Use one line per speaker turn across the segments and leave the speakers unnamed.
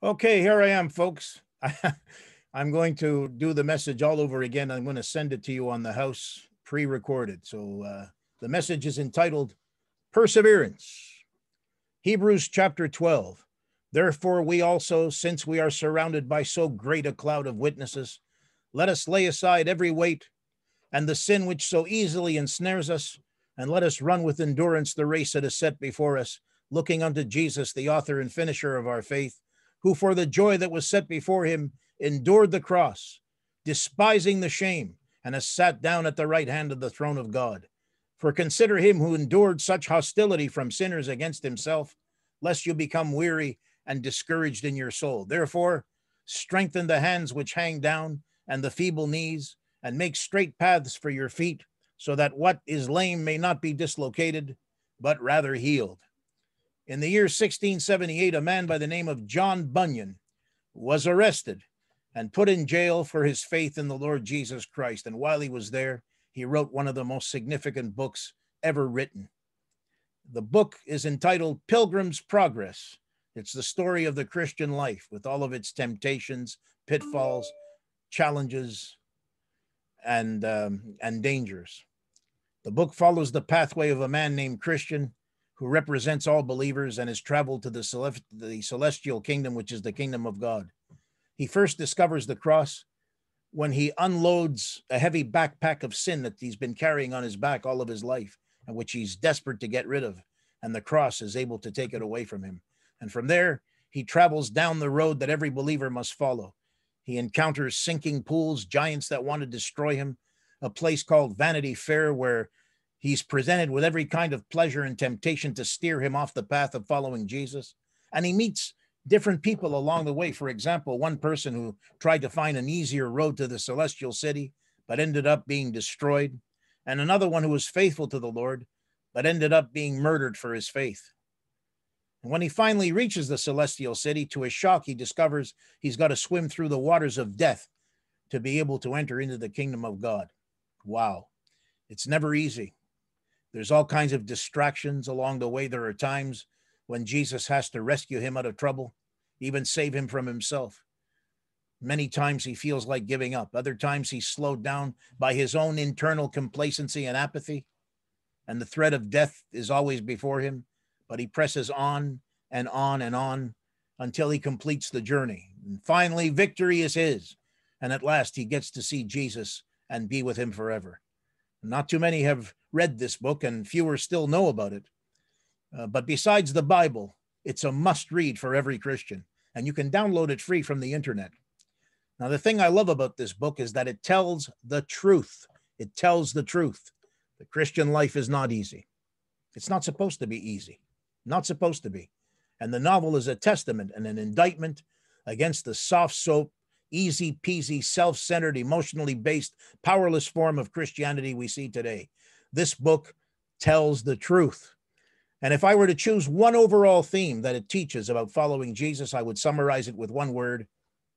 Okay, here I am, folks. I'm going to do the message all over again. I'm going to send it to you on the house pre recorded. So uh, the message is entitled Perseverance. Hebrews chapter 12. Therefore, we also, since we are surrounded by so great a cloud of witnesses, let us lay aside every weight and the sin which so easily ensnares us, and let us run with endurance the race that is set before us, looking unto Jesus, the author and finisher of our faith who for the joy that was set before him endured the cross, despising the shame, and has sat down at the right hand of the throne of God. For consider him who endured such hostility from sinners against himself, lest you become weary and discouraged in your soul. Therefore, strengthen the hands which hang down and the feeble knees, and make straight paths for your feet, so that what is lame may not be dislocated, but rather healed. In the year 1678, a man by the name of John Bunyan was arrested and put in jail for his faith in the Lord Jesus Christ. And while he was there, he wrote one of the most significant books ever written. The book is entitled Pilgrim's Progress. It's the story of the Christian life with all of its temptations, pitfalls, challenges, and, um, and dangers. The book follows the pathway of a man named Christian who represents all believers and has traveled to the, the celestial kingdom, which is the kingdom of God. He first discovers the cross when he unloads a heavy backpack of sin that he's been carrying on his back all of his life and which he's desperate to get rid of. And the cross is able to take it away from him. And from there, he travels down the road that every believer must follow. He encounters sinking pools, giants that want to destroy him, a place called Vanity Fair where He's presented with every kind of pleasure and temptation to steer him off the path of following Jesus. And he meets different people along the way. For example, one person who tried to find an easier road to the celestial city, but ended up being destroyed. And another one who was faithful to the Lord, but ended up being murdered for his faith. And when he finally reaches the celestial city, to his shock, he discovers he's got to swim through the waters of death to be able to enter into the kingdom of God. Wow. It's never easy. There's all kinds of distractions along the way. There are times when Jesus has to rescue him out of trouble, even save him from himself. Many times he feels like giving up. Other times he's slowed down by his own internal complacency and apathy. And the threat of death is always before him, but he presses on and on and on until he completes the journey. And finally, victory is his. And at last, he gets to see Jesus and be with him forever. Not too many have read this book, and fewer still know about it. Uh, but besides the Bible, it's a must read for every Christian, and you can download it free from the internet. Now, the thing I love about this book is that it tells the truth. It tells the truth. The Christian life is not easy. It's not supposed to be easy, not supposed to be. And the novel is a testament and an indictment against the soft soap, easy peasy, self centered, emotionally based, powerless form of Christianity we see today. This book tells the truth. And if I were to choose one overall theme that it teaches about following Jesus, I would summarize it with one word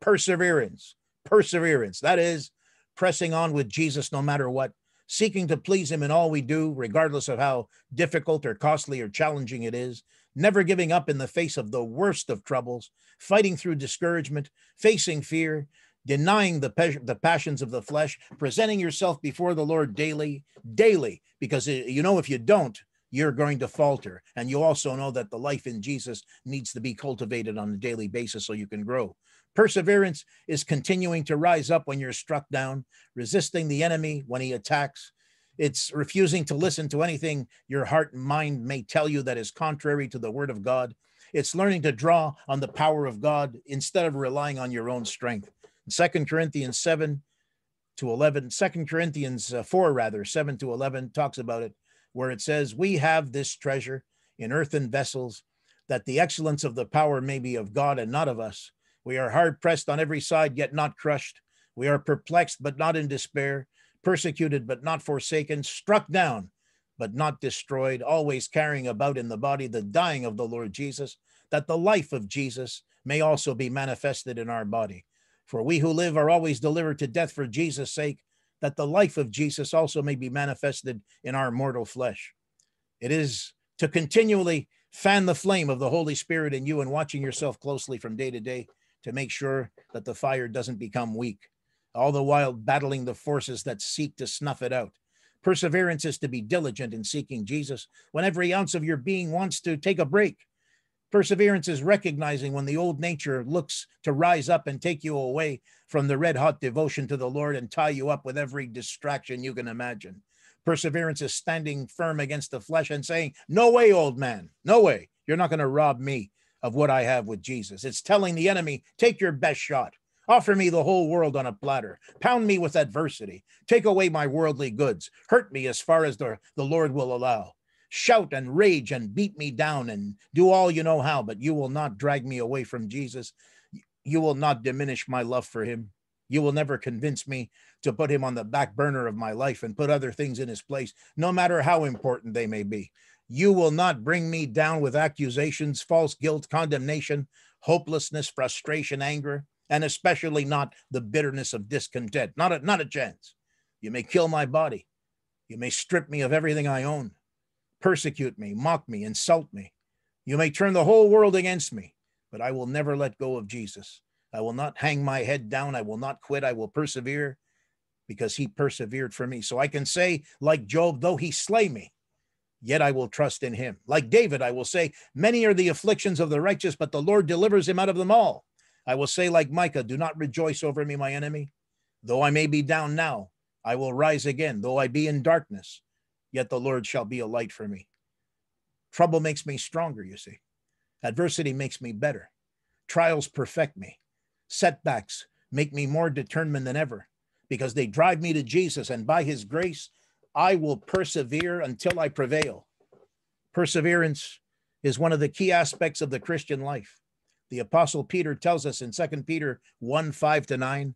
perseverance. Perseverance. That is, pressing on with Jesus no matter what, seeking to please him in all we do, regardless of how difficult or costly or challenging it is, never giving up in the face of the worst of troubles, fighting through discouragement, facing fear, denying the, pe- the passions of the flesh, presenting yourself before the Lord daily, daily, because uh, you know if you don't, you're going to falter. And you also know that the life in Jesus needs to be cultivated on a daily basis so you can grow. Perseverance is continuing to rise up when you're struck down, resisting the enemy when he attacks. It's refusing to listen to anything your heart and mind may tell you that is contrary to the word of God. It's learning to draw on the power of God instead of relying on your own strength. Second Corinthians 7 to 11, Second Corinthians uh, 4, rather, 7 to 11 talks about it, where it says, We have this treasure in earthen vessels, that the excellence of the power may be of God and not of us. We are hard pressed on every side, yet not crushed. We are perplexed, but not in despair, persecuted, but not forsaken, struck down, but not destroyed, always carrying about in the body the dying of the Lord Jesus, that the life of Jesus may also be manifested in our body. For we who live are always delivered to death for Jesus' sake, that the life of Jesus also may be manifested in our mortal flesh. It is to continually Fan the flame of the Holy Spirit in you and watching yourself closely from day to day to make sure that the fire doesn't become weak, all the while battling the forces that seek to snuff it out. Perseverance is to be diligent in seeking Jesus when every ounce of your being wants to take a break. Perseverance is recognizing when the old nature looks to rise up and take you away from the red hot devotion to the Lord and tie you up with every distraction you can imagine. Perseverance is standing firm against the flesh and saying, No way, old man, no way. You're not going to rob me of what I have with Jesus. It's telling the enemy, Take your best shot. Offer me the whole world on a platter. Pound me with adversity. Take away my worldly goods. Hurt me as far as the, the Lord will allow. Shout and rage and beat me down and do all you know how, but you will not drag me away from Jesus. You will not diminish my love for him. You will never convince me to put him on the back burner of my life and put other things in his place, no matter how important they may be. You will not bring me down with accusations, false guilt, condemnation, hopelessness, frustration, anger, and especially not the bitterness of discontent. Not a, not a chance. You may kill my body. You may strip me of everything I own, persecute me, mock me, insult me. You may turn the whole world against me, but I will never let go of Jesus. I will not hang my head down. I will not quit. I will persevere because he persevered for me. So I can say, like Job, though he slay me, yet I will trust in him. Like David, I will say, Many are the afflictions of the righteous, but the Lord delivers him out of them all. I will say, like Micah, Do not rejoice over me, my enemy. Though I may be down now, I will rise again. Though I be in darkness, yet the Lord shall be a light for me. Trouble makes me stronger, you see. Adversity makes me better. Trials perfect me. Setbacks make me more determined than ever because they drive me to Jesus, and by his grace, I will persevere until I prevail. Perseverance is one of the key aspects of the Christian life. The Apostle Peter tells us in 2 Peter 1 5 to 9,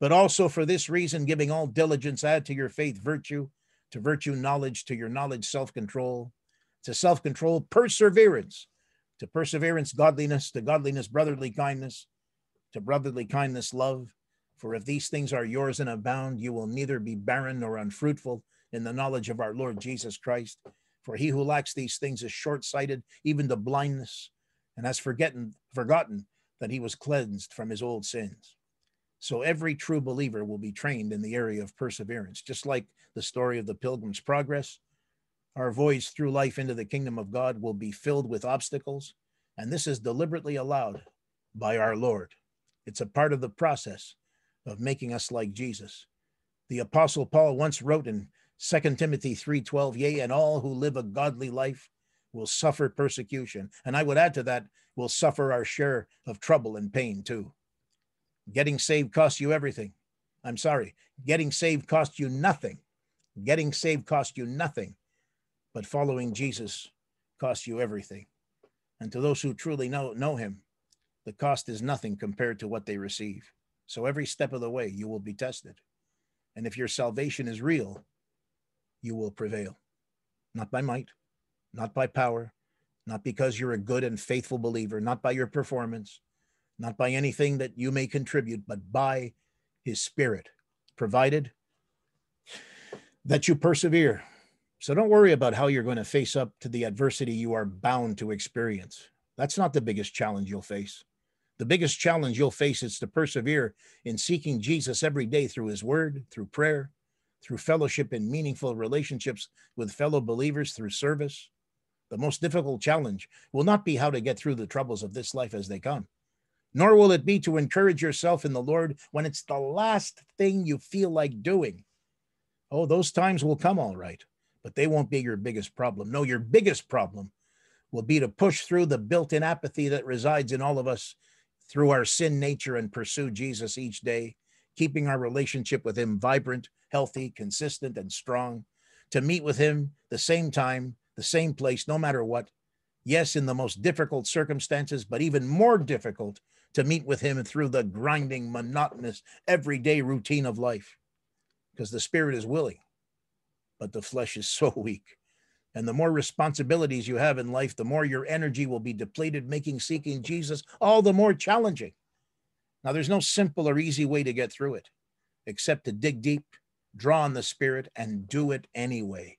but also for this reason, giving all diligence, add to your faith virtue, to virtue knowledge, to your knowledge self control, to self control perseverance, to perseverance godliness, to godliness brotherly kindness, to brotherly kindness love. For if these things are yours and abound, you will neither be barren nor unfruitful in the knowledge of our Lord Jesus Christ. For he who lacks these things is short sighted, even to blindness, and has forgotten, forgotten that he was cleansed from his old sins. So every true believer will be trained in the area of perseverance, just like the story of the Pilgrim's Progress. Our voyage through life into the kingdom of God will be filled with obstacles, and this is deliberately allowed by our Lord. It's a part of the process of making us like Jesus. The apostle Paul once wrote in 2 Timothy 3:12, "Yea, and all who live a godly life will suffer persecution." And I would add to that, will suffer our share of trouble and pain too. Getting saved costs you everything. I'm sorry, getting saved costs you nothing. Getting saved costs you nothing. But following Jesus costs you everything. And to those who truly know know him, the cost is nothing compared to what they receive. So every step of the way, you will be tested. And if your salvation is real, you will prevail. Not by might, not by power, not because you're a good and faithful believer, not by your performance, not by anything that you may contribute, but by his spirit, provided that you persevere. So don't worry about how you're going to face up to the adversity you are bound to experience. That's not the biggest challenge you'll face. The biggest challenge you'll face is to persevere in seeking Jesus every day through his word, through prayer, through fellowship and meaningful relationships with fellow believers, through service. The most difficult challenge will not be how to get through the troubles of this life as they come, nor will it be to encourage yourself in the Lord when it's the last thing you feel like doing. Oh, those times will come all right, but they won't be your biggest problem. No, your biggest problem will be to push through the built in apathy that resides in all of us through our sin nature and pursue Jesus each day, keeping our relationship with Him vibrant, healthy, consistent, and strong, to meet with Him the same time, the same place, no matter what. Yes, in the most difficult circumstances, but even more difficult to meet with Him through the grinding, monotonous, everyday routine of life. Because the spirit is willing, but the flesh is so weak. And the more responsibilities you have in life, the more your energy will be depleted, making seeking Jesus all the more challenging. Now, there's no simple or easy way to get through it except to dig deep, draw on the Spirit, and do it anyway.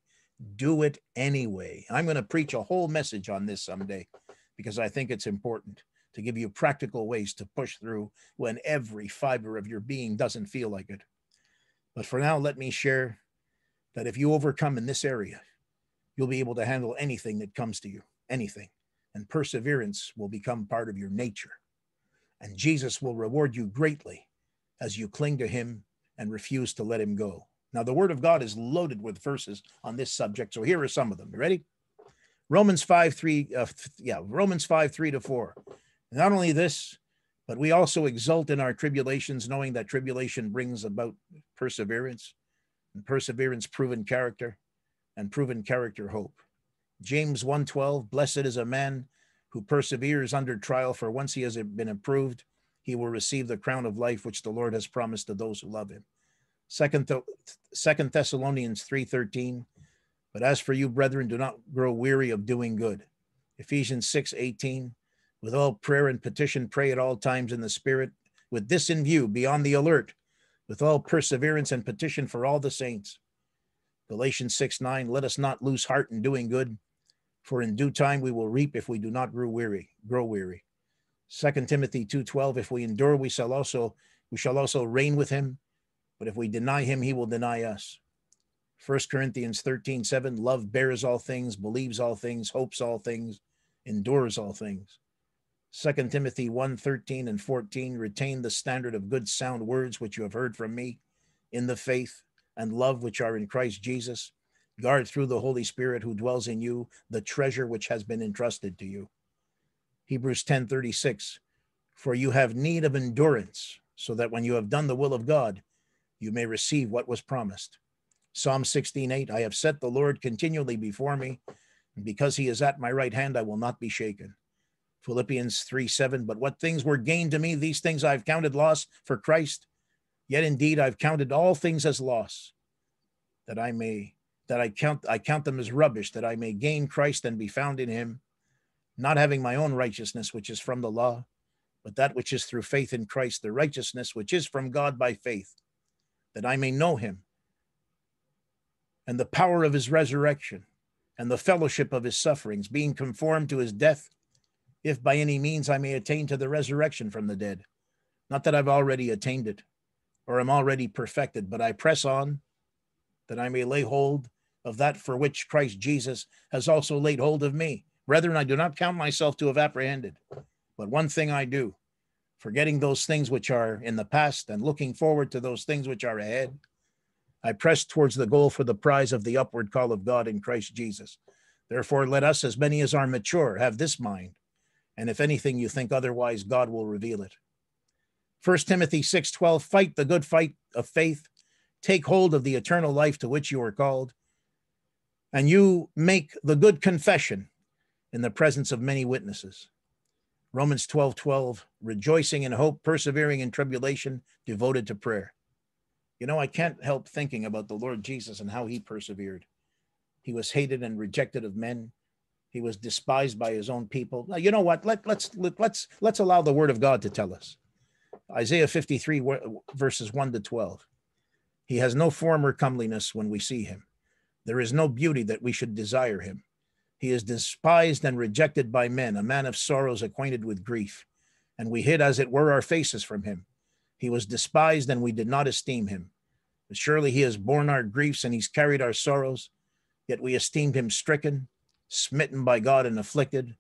Do it anyway. I'm going to preach a whole message on this someday because I think it's important to give you practical ways to push through when every fiber of your being doesn't feel like it. But for now, let me share that if you overcome in this area, you'll be able to handle anything that comes to you, anything. And perseverance will become part of your nature. And Jesus will reward you greatly as you cling to him and refuse to let him go. Now, the word of God is loaded with verses on this subject. So here are some of them. You ready? Romans 5 3, uh, yeah, Romans 5 3 to 4. Not only this, but we also exult in our tribulations, knowing that tribulation brings about perseverance, and perseverance, proven character, and proven character, hope. James 1:12, blessed is a man who perseveres under trial, for once he has been approved, he will receive the crown of life which the Lord has promised to those who love him. Second, Th- Second Thessalonians 3:13, but as for you, brethren, do not grow weary of doing good. Ephesians 6:18, with all prayer and petition, pray at all times in the Spirit. With this in view, be on the alert, with all perseverance and petition for all the saints. Galatians 6 9, let us not lose heart in doing good, for in due time we will reap if we do not grow weary, grow weary. 2 Timothy 2:12, if we endure, we shall also we shall also reign with him, but if we deny him, he will deny us. 1 Corinthians 13, 7, love bears all things, believes all things, hopes all things, endures all things. 2 Timothy 1 13 and 14 retain the standard of good sound words which you have heard from me in the faith and love which are in Christ Jesus. Guard through the Holy Spirit who dwells in you the treasure which has been entrusted to you. Hebrews 10 36 For you have need of endurance, so that when you have done the will of God, you may receive what was promised. Psalm 16 8 I have set the Lord continually before me, and because he is at my right hand, I will not be shaken. Philippians 3 7. But what things were gained to me, these things I've counted loss for Christ. Yet indeed I've counted all things as loss, that I may that I count I count them as rubbish, that I may gain Christ and be found in him, not having my own righteousness, which is from the law, but that which is through faith in Christ, the righteousness which is from God by faith, that I may know him and the power of his resurrection and the fellowship of his sufferings, being conformed to his death if by any means I may attain to the resurrection from the dead. Not that I've already attained it or am already perfected, but I press on that I may lay hold of that for which Christ Jesus has also laid hold of me. Brethren, I do not count myself to have apprehended, but one thing I do, forgetting those things which are in the past and looking forward to those things which are ahead. I press towards the goal for the prize of the upward call of God in Christ Jesus. Therefore, let us, as many as are mature, have this mind and if anything you think otherwise, God will reveal it. 1 Timothy 6:12 Fight the good fight of faith, take hold of the eternal life to which you are called, and you make the good confession in the presence of many witnesses. Romans 12 12, rejoicing in hope, persevering in tribulation, devoted to prayer. You know, I can't help thinking about the Lord Jesus and how he persevered. He was hated and rejected of men. He was despised by his own people. Now, you know what? Let, let's let, let's let's allow the word of God to tell us. Isaiah 53 verses 1 to 12. He has no form or comeliness when we see him. There is no beauty that we should desire him. He is despised and rejected by men, a man of sorrows, acquainted with grief. And we hid, as it were, our faces from him. He was despised, and we did not esteem him. But surely he has borne our griefs, and he's carried our sorrows. Yet we esteemed him stricken, smitten by God and afflicted,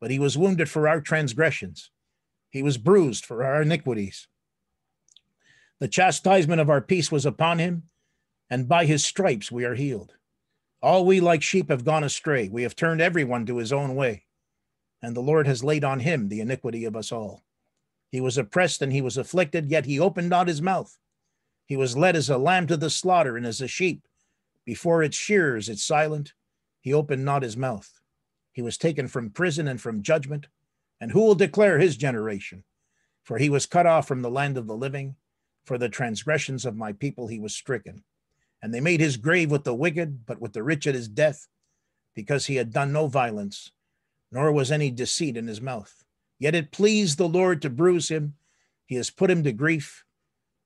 but he was wounded for our transgressions. He was bruised for our iniquities. The chastisement of our peace was upon him, and by his stripes we are healed. All we like sheep have gone astray. We have turned everyone to his own way, and the Lord has laid on him the iniquity of us all. He was oppressed and he was afflicted, yet he opened not his mouth. He was led as a lamb to the slaughter, and as a sheep before its shearers it's silent he opened not his mouth. He was taken from prison and from judgment. And who will declare his generation? For he was cut off from the land of the living. For the transgressions of my people he was stricken. And they made his grave with the wicked, but with the rich at his death, because he had done no violence, nor was any deceit in his mouth. Yet it pleased the Lord to bruise him. He has put him to grief.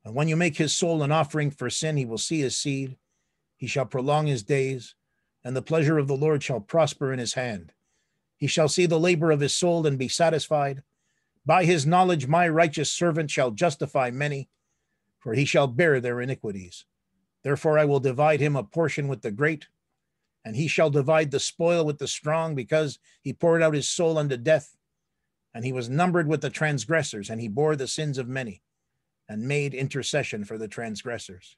And when you make his soul an offering for sin, he will see his seed. He shall prolong his days and the pleasure of the Lord shall prosper in his hand. He shall see the labor of his soul and be satisfied. By his knowledge, my righteous servant shall justify many, for he shall bear their iniquities. Therefore, I will divide him a portion with the great, and he shall divide the spoil with the strong, because he poured out his soul unto death, and he was numbered with the transgressors, and he bore the sins of many, and made intercession for the transgressors.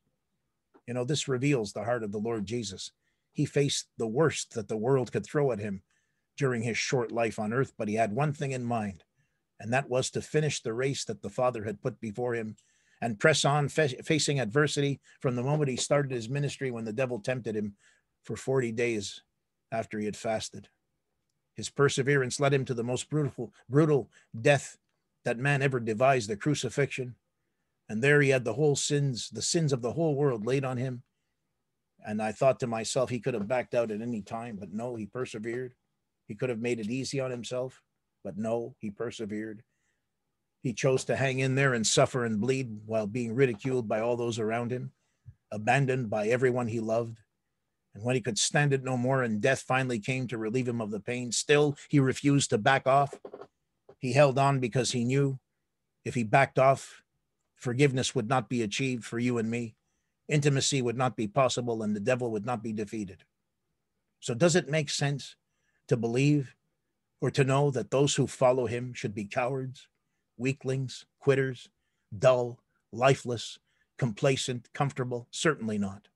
You know, this reveals the heart of the Lord Jesus. He faced the worst that the world could throw at him during his short life on earth, but he had one thing in mind, and that was to finish the race that the Father had put before him and press on, fa- facing adversity from the moment he started his ministry when the devil tempted him for 40 days after he had fasted. His perseverance led him to the most brutal, brutal death that man ever devised, the crucifixion. And there he had the whole sins, the sins of the whole world laid on him. And I thought to myself, he could have backed out at any time, but no, he persevered. He could have made it easy on himself, but no, he persevered. He chose to hang in there and suffer and bleed while being ridiculed by all those around him, abandoned by everyone he loved. And when he could stand it no more and death finally came to relieve him of the pain, still he refused to back off. He held on because he knew if he backed off, forgiveness would not be achieved for you and me. Intimacy would not be possible and the devil would not be defeated. So, does it make sense to believe or to know that those who follow him should be cowards, weaklings, quitters, dull, lifeless, complacent, comfortable? Certainly not.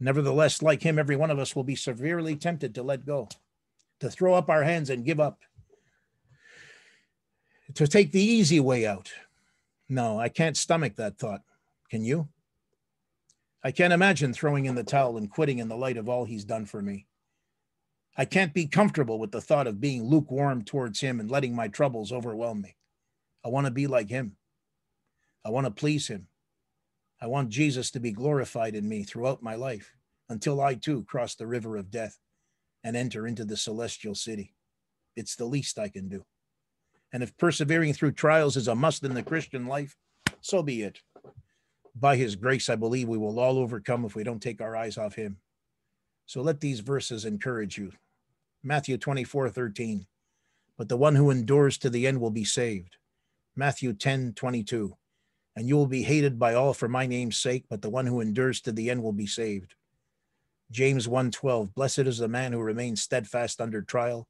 Nevertheless, like him, every one of us will be severely tempted to let go, to throw up our hands and give up, to take the easy way out. No, I can't stomach that thought. Can you? I can't imagine throwing in the towel and quitting in the light of all he's done for me. I can't be comfortable with the thought of being lukewarm towards him and letting my troubles overwhelm me. I want to be like him. I want to please him. I want Jesus to be glorified in me throughout my life until I too cross the river of death and enter into the celestial city. It's the least I can do. And if persevering through trials is a must in the Christian life, so be it. By his grace, I believe we will all overcome if we don't take our eyes off him. So let these verses encourage you. Matthew 24, 13. But the one who endures to the end will be saved. Matthew 10, 22. And you will be hated by all for my name's sake, but the one who endures to the end will be saved. James 1, 12. Blessed is the man who remains steadfast under trial,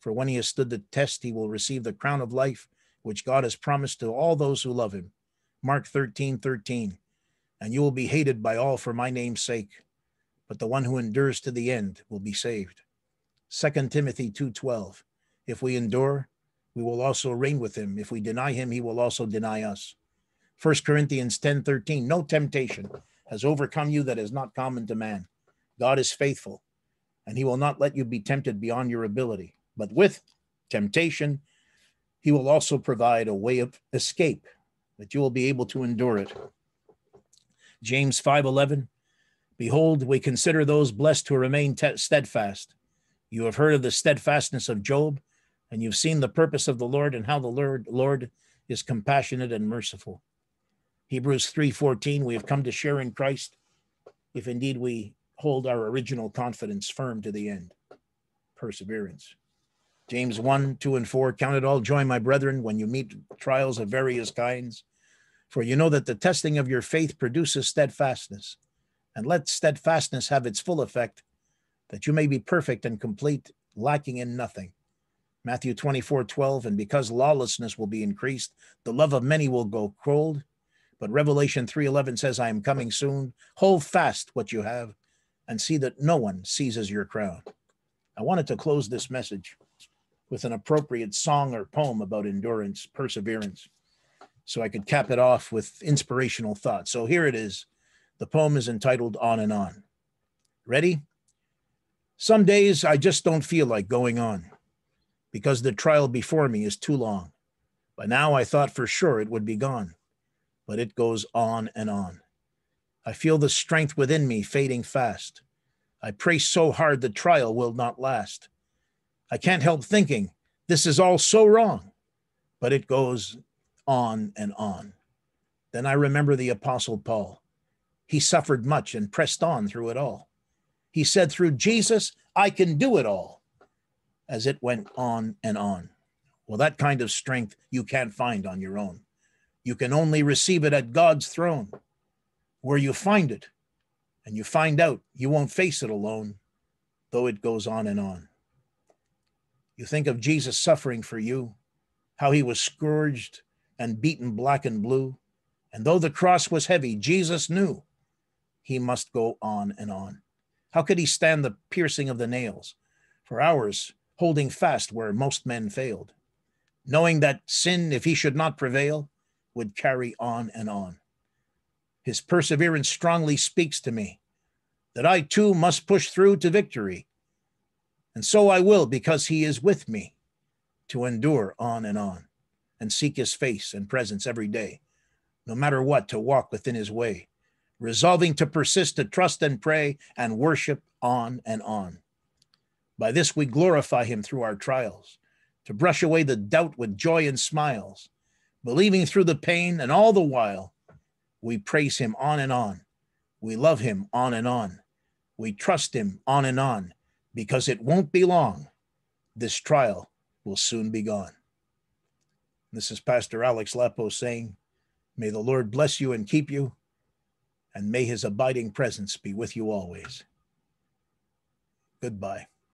for when he has stood the test, he will receive the crown of life, which God has promised to all those who love him. Mark 13, 13 and you will be hated by all for my name's sake but the one who endures to the end will be saved. 2 timothy 2.12 if we endure we will also reign with him. If we deny him he will also deny us. 1 corinthians 10.13 no temptation has overcome you that is not common to man. God is faithful and he will not let you be tempted beyond your ability. But with temptation he will also provide a way of escape that you will be able to endure it James 5:11 Behold we consider those blessed who remain te- steadfast. You have heard of the steadfastness of Job and you've seen the purpose of the Lord and how the Lord Lord is compassionate and merciful. Hebrews 3:14 We have come to share in Christ if indeed we hold our original confidence firm to the end. Perseverance. James 1, 2, and 4 Count it all joy, my brethren, when you meet trials of various kinds for you know that the testing of your faith produces steadfastness. And let steadfastness have its full effect, that you may be perfect and complete, lacking in nothing. Matthew 24, 12. And because lawlessness will be increased, the love of many will go cold. But Revelation 3:11 says, I am coming soon. Hold fast what you have and see that no one seizes your crown. I wanted to close this message with an appropriate song or poem about endurance, perseverance so I could cap it off with inspirational thoughts. So here it is. The poem is entitled On and On. Ready? Some days I just don't feel like going on because the trial before me is too long. By now I thought for sure it would be gone, but it goes on and on. I feel the strength within me fading fast. I pray so hard the trial will not last. I can't help thinking this is all so wrong, but it goes on and on. Then I remember the Apostle Paul. He suffered much and pressed on through it all. He said, Through Jesus, I can do it all, as it went on and on. Well, that kind of strength you can't find on your own. You can only receive it at God's throne, where you find it, and you find out you won't face it alone, though it goes on and on. You think of Jesus suffering for you, how he was scourged and beaten black and blue. And though the cross was heavy, Jesus knew he must go on and on. How could he stand the piercing of the nails for hours, holding fast where most men failed, knowing that sin, if he should not prevail, would carry on and on? His perseverance strongly speaks to me that I too must push through to victory and so I will, because he is with me, to endure on and on and seek his face and presence every day, no matter what, to walk within his way, resolving to persist, to trust and pray and worship on and on. By this we glorify him through our trials, to brush away the doubt with joy and smiles, believing through the pain, and all the while we praise him on and on. We love him on and on. We trust him on and on because it won't be long. This trial will soon be gone. This is Pastor Alex Lapo saying, May the Lord bless you and keep you, and may his abiding presence be with you always. Goodbye.